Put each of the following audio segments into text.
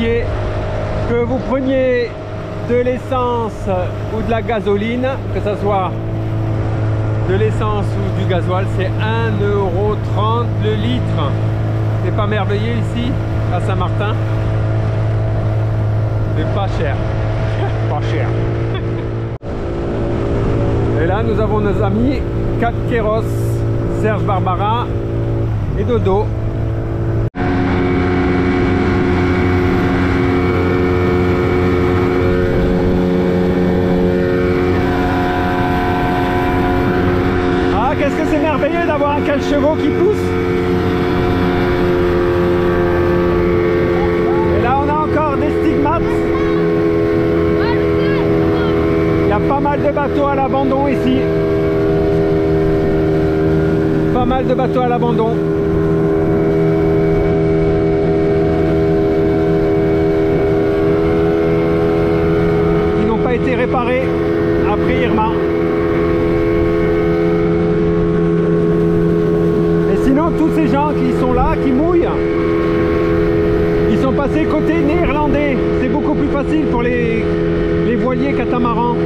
Que vous preniez de l'essence ou de la gasoline, que ce soit de l'essence ou du gasoil, c'est 1,30€ le litre. C'est pas merveilleux ici, à Saint-Martin? C'est pas cher. Pas cher. Et là, nous avons nos amis Kat Keros, Serge Barbara et Dodo. Ah, qu'est-ce que c'est merveilleux d'avoir un 4 chevaux qui pousse Et là, on a encore des stigmates. Il y a pas mal de bateaux à l'abandon ici. Pas mal de bateaux à l'abandon. Qui n'ont pas été réparés après Irma. Et sinon, tous ces gens qui sont là, qui mouillent, ils sont passés côté néerlandais. C'est beaucoup plus facile pour les, les voiliers catamarans.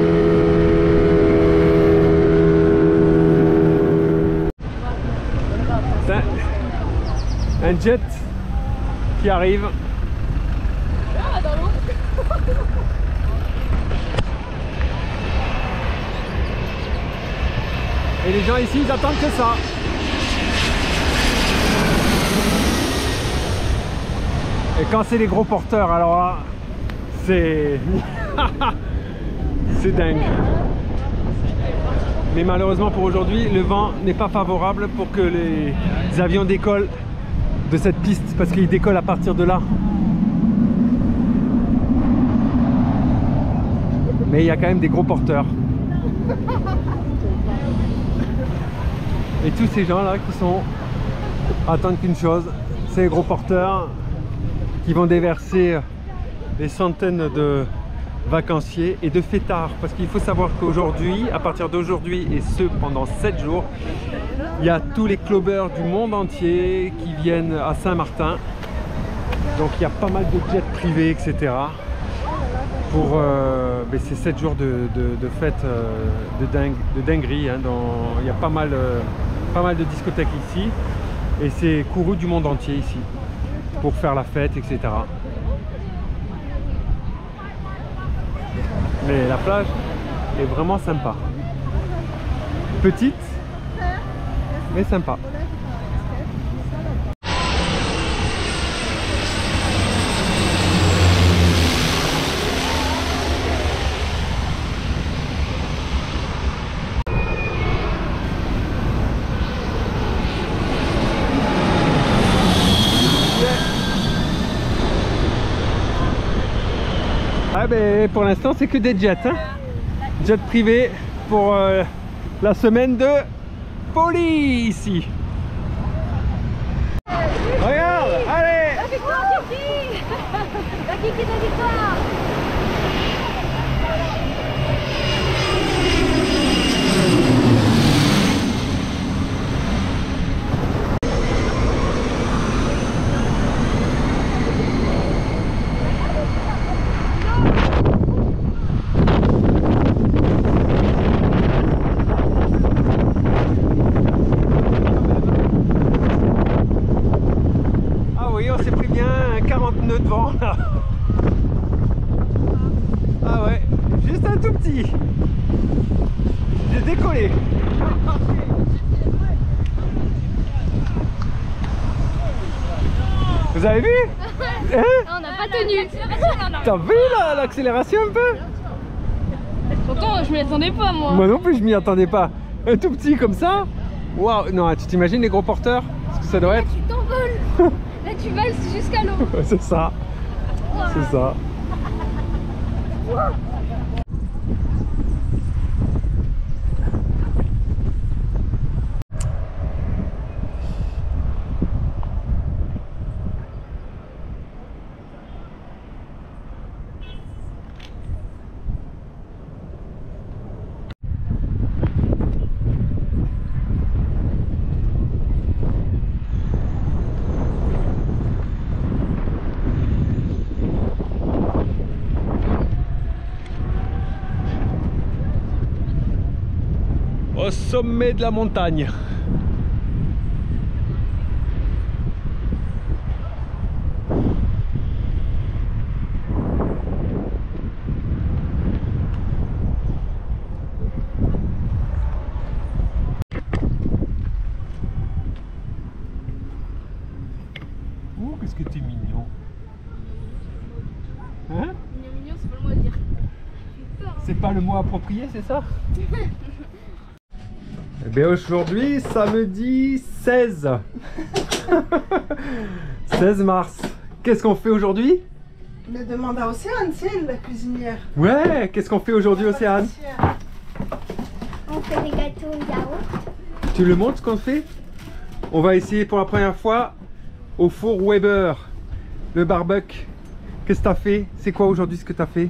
C'est un jet qui arrive. Et les gens ici, ils attendent que ça. Et quand c'est les gros porteurs, alors là, c'est... c'est dingue. Mais malheureusement pour aujourd'hui, le vent n'est pas favorable pour que les avions décollent de cette piste parce qu'ils décollent à partir de là. Mais il y a quand même des gros porteurs. Et tous ces gens là qui sont attendent qu'une chose, les gros porteurs qui vont déverser des centaines de vacanciers et de fêtards parce qu'il faut savoir qu'aujourd'hui, à partir d'aujourd'hui et ce pendant 7 jours, il y a tous les clubbers du monde entier qui viennent à Saint-Martin. Donc il y a pas mal de jets privés, etc. Pour euh, ces 7 jours de, de, de fête euh, de, dingue, de dinguerie. hein, il y a pas mal, euh, pas mal de discothèques ici. Et c'est couru du monde entier ici pour faire la fête, etc. Mais la plage est vraiment sympa. Petite, mais sympa. Ben pour l'instant c'est que des jets hein. Jets privés pour euh, la semaine de folie ici. Regarde, allez La victoire, Kiki La victoire Ah oui, on s'est pris bien un 40 nœuds de vent là. Ah ouais, juste un tout petit. J'ai décollé. Vous avez vu Hein On n'a pas tenu T'as vu là l'accélération un peu? Pourtant, je m'y attendais pas, moi. Moi non plus je m'y attendais pas. Un tout petit comme ça? Waouh Non, tu t'imagines les gros porteurs? Ce que ça doit être. Tu t'envoles. Là, tu valses jusqu'à l'eau. C'est ça, c'est ça. sommet de la montagne. Ouh, qu'est-ce que t'es mignon. Hein mignon, c'est pas le mot à dire. C'est pas le mot approprié, c'est ça Eh bien aujourd'hui, samedi 16. 16 mars. Qu'est-ce qu'on fait aujourd'hui? Mais demande à Océane, c'est elle la cuisinière. Ouais, qu'est-ce qu'on fait aujourd'hui Océane? Pâtissière. On fait des gâteaux au yaourt. Tu le montres ce qu'on fait? On va essayer pour la première fois au four Weber, le barbecue. Qu'est-ce que t'as fait? C'est quoi aujourd'hui ce que t'as fait?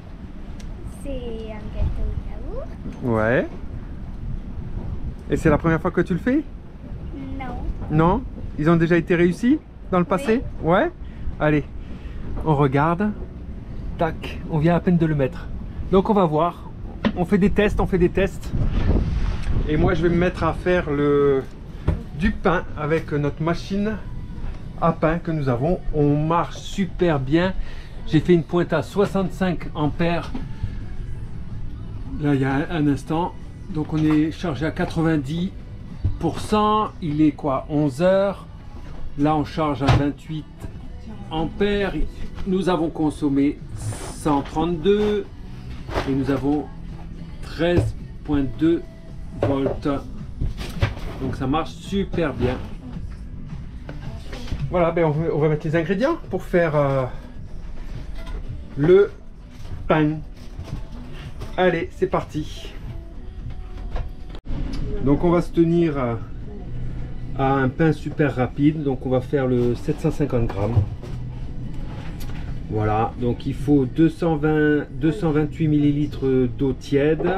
C'est un gâteau au yaourt. Ouais. Et c'est la première fois que tu le fais? Non. Non? Ils ont déjà été réussis dans le passé? Ouais? Allez, on regarde. Tac, on vient à peine de le mettre. Donc on va voir. On fait des tests, on fait des tests. Et moi je vais me mettre à faire le du pain avec notre machine à pain que nous avons. On marche super bien. J'ai fait une pointe à 65 ampères. Là il y a un, un instant. Donc on est chargé à 90%. Il est quoi 11 heures? Là on charge à 28 ampères. Nous avons consommé 132 et nous avons 13.2 volts. Donc ça marche super bien. Voilà, ben on, va, mettre les ingrédients pour faire euh, le pain. Allez, c'est parti. Donc on va se tenir à, un pain super rapide. Donc on va faire le 750 grammes. Voilà, donc il faut 220, 228 millilitres d'eau tiède,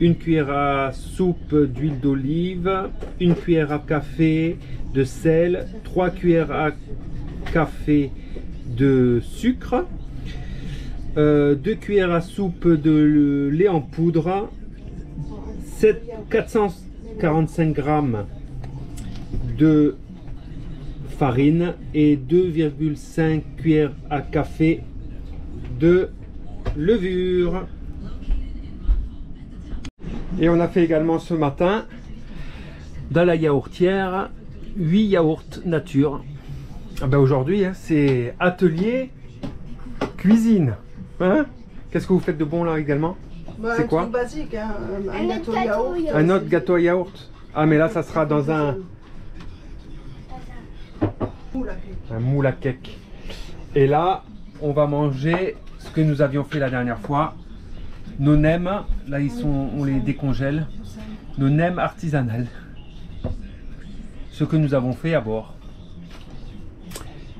une cuillère à soupe d'huile d'olive, une cuillère à café de sel, 3 cuillères à café de sucre, 2 cuillères à soupe de lait en poudre, 7, 445 grammes de farine et 2,5 cuillères à café de levure. Et on a fait également ce matin dans la yaourtière 8 yaourts nature. Ah ben Aujourd'hui, hein, c'est atelier cuisine. Hein? Qu'est-ce que vous faites de bon là également? Bah, C'est un quoi truc basique, hein, un, Un gâteau gâteau yaourt. yaourt. Un autre gâteau à yaourt Ah mais là ça sera dans un, Moule à cake. un moule à cake. Et là, on va manger ce que nous avions fait la dernière fois. Nos nems, là ils sont, on les décongèle. Nos nems artisanales. Ce que nous avons fait à bord.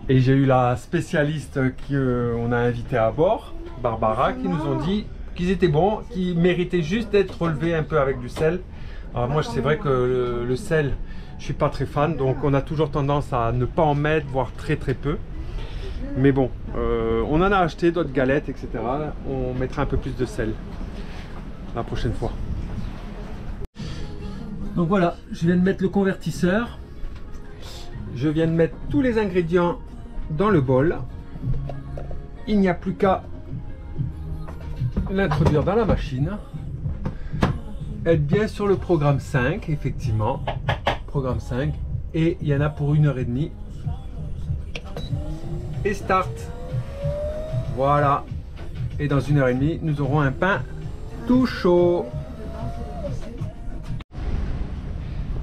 Et j'ai eu la spécialiste qu'on a invitée à bord, Barbara, qui nous ont dit qu'ils étaient bons, qu'ils méritaient juste d'être relevés un peu avec du sel. Alors moi c'est vrai que le, le sel, je suis pas très fan, donc on a toujours tendance à ne pas en mettre, voire très très peu. Mais bon, euh, on en a acheté d'autres galettes, etc. On mettra un peu plus de sel la prochaine fois. Donc voilà, je viens de mettre le convertisseur. Je viens de mettre tous les ingrédients dans le bol. Il n'y a plus qu'à l'introduire dans la machine. Être bien sur le programme 5, effectivement. Programme 5. Et il y en a pour une heure et demie. Et start. Voilà. Et dans une heure et demie, nous aurons un pain tout chaud.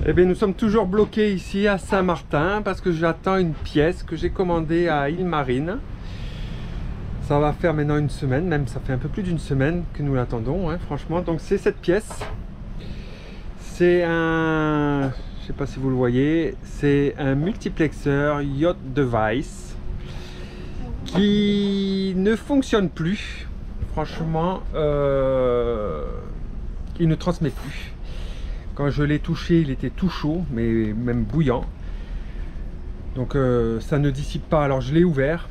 Eh bien, nous sommes toujours bloqués ici à Saint-Martin parce que j'attends une pièce que j'ai commandée à Île-Marine. Ça va faire maintenant une semaine, même ça fait un peu plus d'une semaine que nous l'attendons, hein, franchement. Donc c'est cette pièce. C'est un, je sais pas si vous le voyez, c'est un multiplexeur Yacht Device qui ne fonctionne plus. Franchement, euh, il ne transmet plus. Quand je l'ai touché, il était tout chaud, mais même bouillant. Donc euh, ça ne dissipe pas. Alors je l'ai ouvert.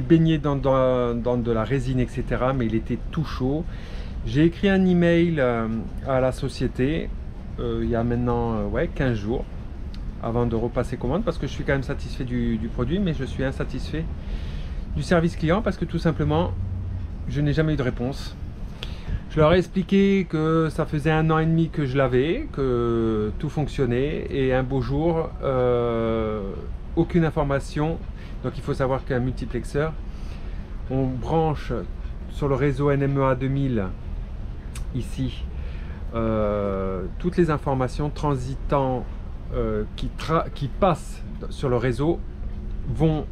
Baigné dans, de la résine, etc. Mais il était tout chaud. J'ai écrit un email euh, à la société euh, il y a maintenant euh, ouais, 15 jours avant de repasser commande parce que je suis quand même satisfait du, du produit mais je suis insatisfait du service client parce que tout simplement je n'ai jamais eu de réponse. Je leur ai expliqué que ça faisait un an et demi que je l'avais, que tout fonctionnait et un beau jour, aucune information. Donc il faut savoir qu'un multiplexeur, on branche sur le réseau NMEA 2000 ici euh, toutes les informations transitant euh, qui, qui passent sur le réseau vont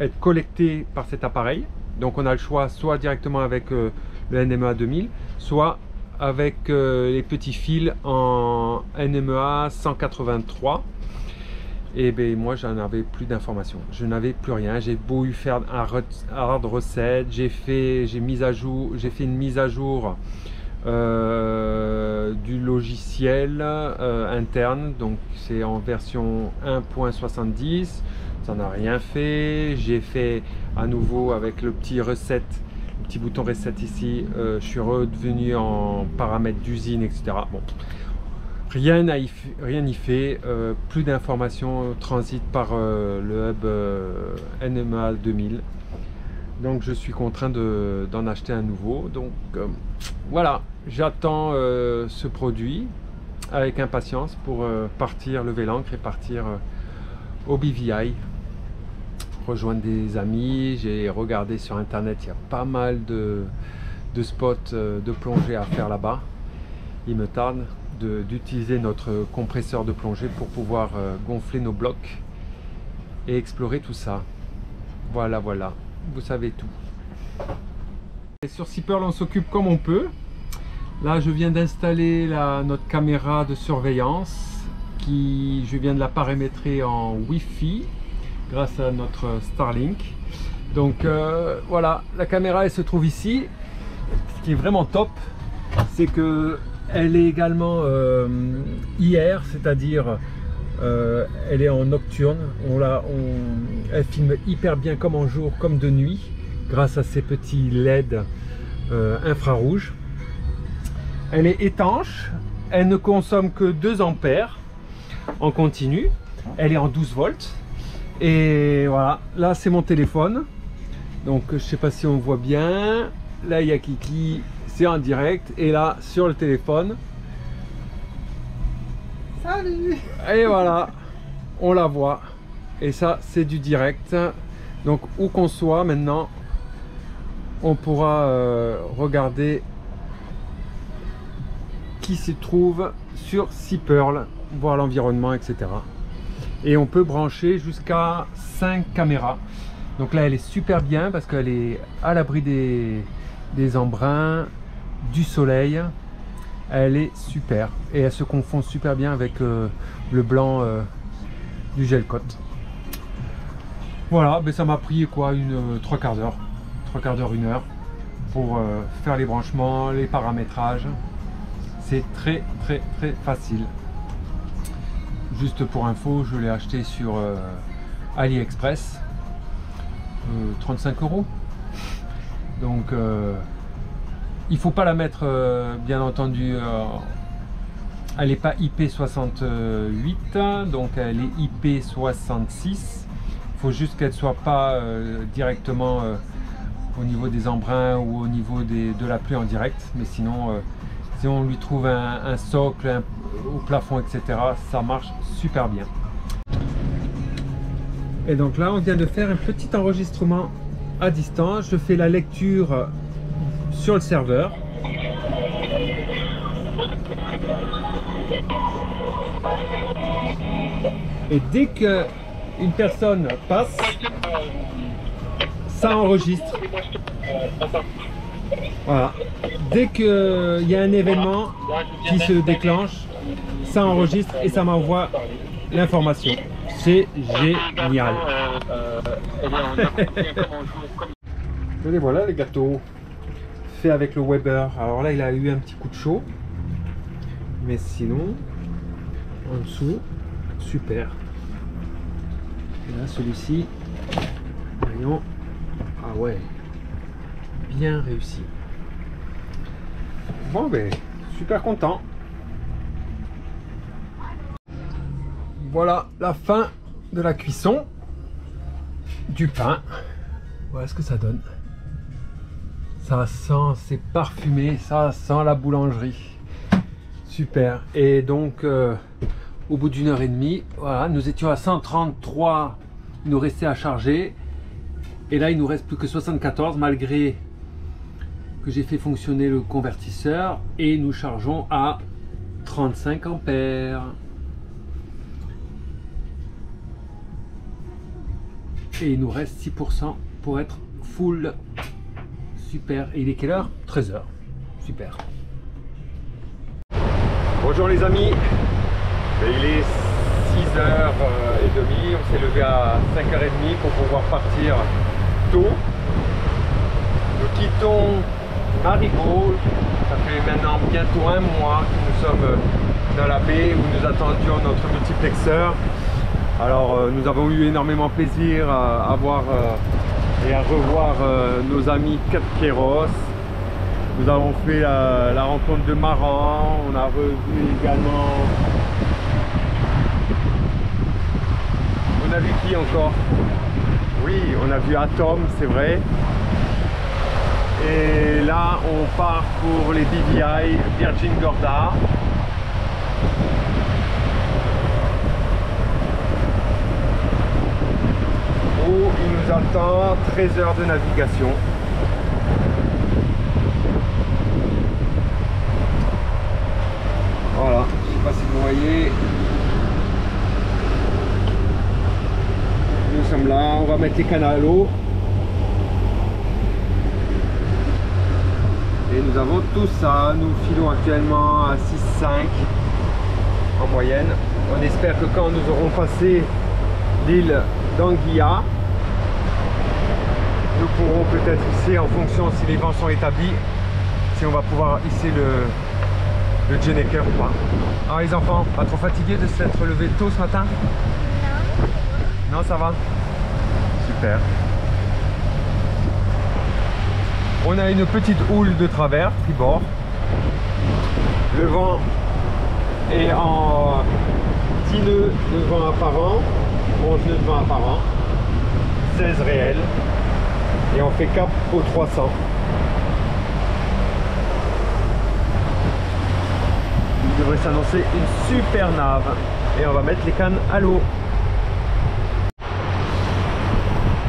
être collectées par cet appareil. Donc on a le choix soit directement avec euh, le NMEA 2000, soit avec les petits fils en NMEA 183. Et ben moi j'en avais plus d'informations. Je n'avais plus rien. J'ai beau eu faire un hard reset, j'ai fait, j'ai mis à jour, j'ai fait une mise à jour euh, du logiciel euh, interne. Donc c'est en version 1.70. Ça n'a rien fait. J'ai fait à nouveau avec le petit reset, le petit bouton reset ici. euh, je suis redevenu en paramètres d'usine, etc. Bon, rien n'y fait. euh, plus d'informations transitent par euh, le hub euh, NMA 2000. Donc je suis contraint de- d'en acheter un nouveau. Donc euh, voilà, j'attends euh, ce produit avec impatience pour euh, partir lever l'ancre et partir euh, au BVI rejoindre des amis. J'ai regardé sur internet, il y a pas mal de, spots euh, de plongée à faire là-bas. Il me tarde de- d'utiliser notre compresseur de plongée pour pouvoir euh, gonfler nos blocs et explorer tout ça. Voilà, voilà, vous savez tout. Sur Seapearl, on s'occupe comme on peut. Là, je viens d'installer notre caméra de surveillance qui, je viens de la paramétrer en Wi-Fi grâce à notre Starlink. Donc euh, voilà, la caméra elle se trouve ici. Ce qui est vraiment top, c'est que elle est également euh, IR, c'est-à-dire euh, elle est en nocturne. On la, on- elle filme hyper bien comme en jour, comme de nuit, grâce à ces petits LED euh, infrarouges. Elle est étanche, elle ne consomme que 2 ampères en continu. Elle est en 12 volts. Et voilà, là c'est mon téléphone. Donc je sais pas si on voit bien. Là il y a Kiki, c'est en direct. Et là sur le téléphone, Salut et voilà, on la voit. Et ça c'est du direct. Donc où qu'on soit maintenant, on pourra euh, regarder qui s'y trouve sur Seapearl, voir l'environnement, etc. Et on peut brancher jusqu'à 5 caméras. Donc là, elle est super bien parce qu'elle est à l'abri des, des embruns, du soleil. Elle est super et elle se confond super bien avec euh, le blanc euh, du gel coat. Voilà, mais ça m'a pris quoi, une euh, trois quarts d'heure, trois quarts d'heure, une heure pour faire les branchements, les paramétrages. C'est très très très facile. Juste pour info, je l'ai acheté sur AliExpress. Euh, 35 euros. Donc il faut pas la mettre euh, bien entendu. euh, elle n'est pas IP68, donc elle est IP66. Il faut juste qu'elle soit pas euh, directement au niveau des embruns ou au niveau des- de la pluie en direct. Mais sinon, si on lui trouve un, un socle un- au plafond, etc., ça marche super bien. Et donc là, on vient de faire un petit enregistrement à distance. Je fais la lecture sur le serveur. Et dès que une personne passe, ça enregistre. Voilà. Dès qu'il y a un événement qui se déclenche, ça enregistre et ça m'envoie l'information. C'est génial. Et voilà les gâteaux faits avec le Weber. Alors là, il a eu un petit coup de chaud. Mais sinon, en dessous, super. Et là, celui-ci, voyons. Ah ouais, bien réussi. Bon, ben, super content. voilà la fin de la cuisson du pain. Voilà ce que ça donne. Ça sent, c'est parfumé, ça sent la boulangerie. Super. Et donc, euh, au bout d'une heure et demie, voilà, nous étions à 133, il nous restait à charger. Et là, il nous reste plus que 74 malgré que j'ai fait fonctionner le convertisseur. Et nous chargeons à 35 ampères. Et il nous reste 6% pour être full. Super. Et il est quelle heure? 13h. Super. Bonjour les amis. Il est 6h30. On s'est levé à 5h30 pour pouvoir partir tôt. Nous quittons Marigot. Ça fait maintenant bientôt un mois que nous sommes dans la baie où nous attendions notre multiplexeur. Alors euh, nous avons eu énormément plaisir à, voir euh, et à revoir euh, nos amis Cap Nous avons fait la, rencontre de Maran, on a revu également... On a vu qui encore? Oui, on a vu Atom, c'est vrai. Et là, on part pour les BVI Virgin Gorda. il attend 13 heures de navigation. Voilà, je sais pas si vous voyez. Nous sommes là, on va mettre les canaux à l'eau. Et nous avons tout ça, nous filons actuellement à 6,5 en moyenne. On espère que quand nous aurons passé l'île d'Anguilla, nous pourrons peut-être hisser en fonction si les vents sont établis, si on va pouvoir hisser le, le ou pas. Ah les enfants, pas trop fatigués de s'être levés tôt ce matin? Non. Non ça va? Super. On a une petite houle de travers, tribord. Le vent est en 10 nœuds de vent apparent, 11 nœuds de vent apparent, 16 réels et on fait cap au 300 il devrait s'annoncer une super nave. Et on va mettre les cannes à l'eau.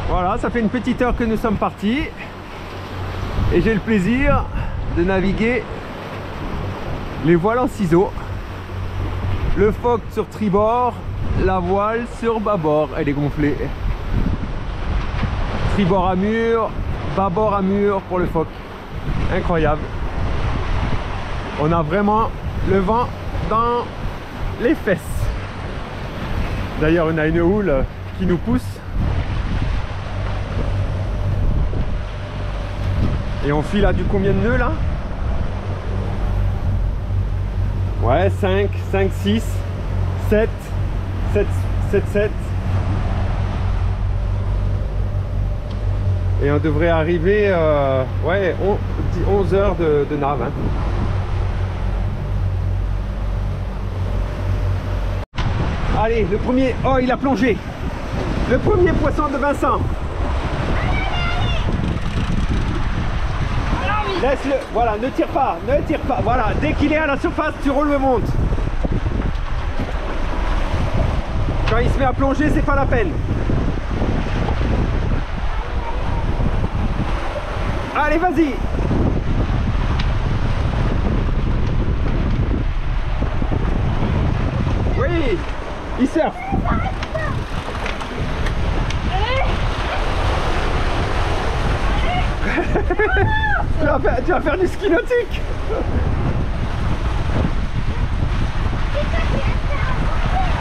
Voilà ça fait une petite heure que nous sommes partis. Et j'ai le plaisir de naviguer les voiles en ciseaux. Le phoque sur tribord la voile sur bâbord. Elle est gonflée tribord à mur, bâbord à mur pour le phoque. Incroyable. On a vraiment le vent dans les fesses. D'ailleurs, on a une houle qui nous pousse. Et on file à du combien de nœuds là? Ouais, 5, 5, 6, 7, 7, 7, 7. Et on devrait arriver euh, ouais 11 heures de, de hein. allez le premier oh il a plongé. Le premier poisson de Vincent. Laisse-le voilà ne tire pas ne tire pas. Voilà dès qu'il est à la surface tu releves monte. Quand il se met à plonger c'est pas la peine Allez, vas-y Oui Il surfe tu, vas faire, tu vas faire du ski nautique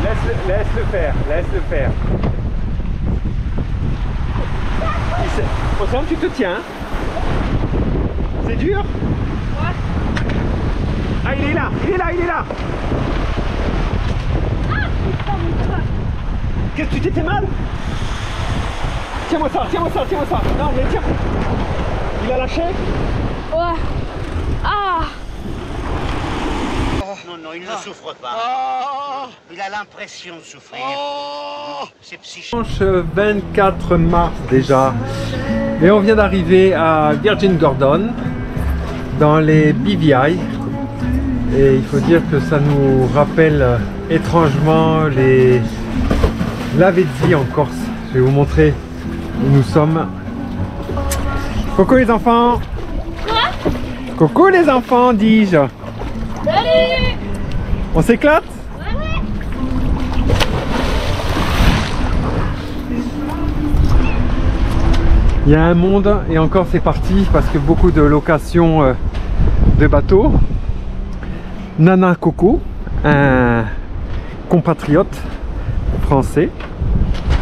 Laisse-le laisse -le faire, laisse-le faire. Au tu te tiens. C'est dur Ouais. Ah, il est là, il est là, il est là. Ah, Qu'est-ce que tu t'étais mal? Tiens-moi ça, tiens-moi ça, tiens-moi ça. Non, mais tiens. Il a lâché Ouais. Ah Non, non, il ne souffre pas. Il a l'impression de souffrir. C'est psychique. Dimanche 24 mars déjà. Et on vient d'arriver à Virgin Gordon dans les BVI. Et il faut dire que ça nous rappelle euh, étrangement les Lavezzi en Corse. Je vais vous montrer où nous sommes. Coucou les enfants Coucou les enfants, dis-je Salut On s'éclate? Il y a un monde et encore c'est parti parce que beaucoup de locations euh, de bateaux. Nana Coco, un compatriote français.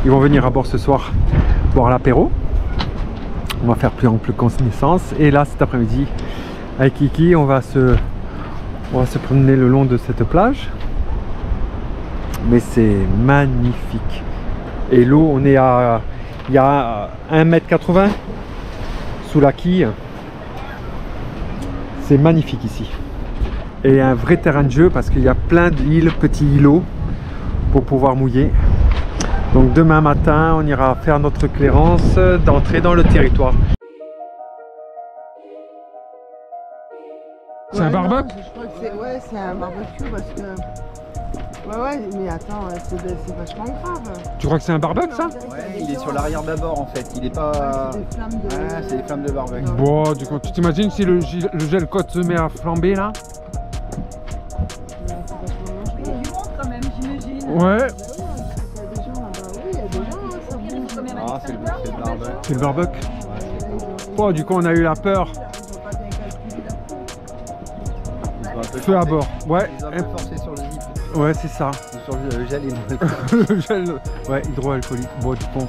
Ils vont venir à bord ce soir boire l'apéro. On va faire plus ample connaissance. Et là cet après-midi avec Kiki on va se on va se promener le long de cette plage. Mais c'est magnifique. Et l'eau, on est à il y a 1m80 sous la quille. C'est magnifique ici. Et un vrai terrain de jeu parce qu'il y a plein d'îles, petits îlots pour pouvoir mouiller. Donc demain matin, on ira faire notre clairance d'entrée dans le territoire. C'est un barbecue Je crois que c'est ouais, c'est un barbecue parce que. Ouais, ouais, mais attends, c'est vachement grave. Tu crois que c'est un barbecue ça Ouais, il est sur l'arrière d'abord en fait, il est pas. C'est des flammes de. Ouais, c'est des flammes de barbecue. Bon, du coup, tu t'imagines si le, gel côte se met à flamber là Il y a du monde quand même, j'imagine. Ouais, Il y a des gens là-bas, oui, il y a des gens, ça bouge. Combien Ah, c'est le, barbecue. c'est le barbecue. Bon, du coup, on a eu la peur. Feu à bord. Ouais, Ils ont un peu ouais, c'est ça. sur le gel et le gel ouais, hydroalcoolique. Bon, du coup.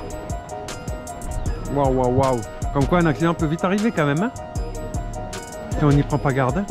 Waouh, waouh, waouh. Comme quoi, un accident peut vite arriver quand même. Hein si on n'y prend pas garde. hein.